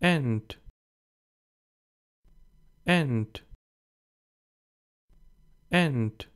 end. End. End.